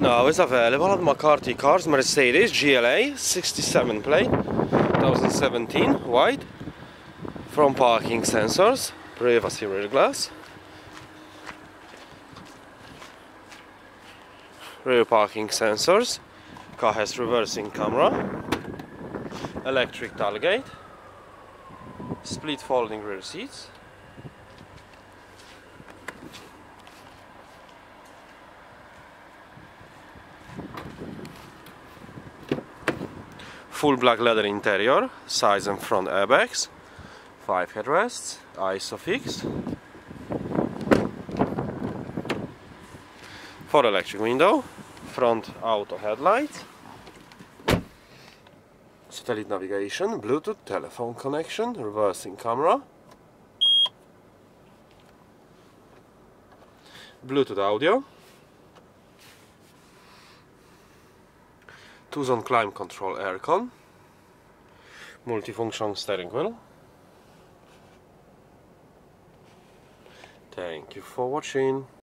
Now it's available at McCarthy Cars Mercedes GLA 67 plate 2017 white from parking sensors privacy rear glass rear parking sensors car has reversing camera electric tailgate split folding rear seats full black leather interior, sides and front airbags, 5 headrests, ISOFIX, 4 electric window, front auto headlights, satellite navigation, Bluetooth, telephone connection, reversing camera, Bluetooth audio, two-zone climate control aircon, multifunction steering wheel. Thank you for watching.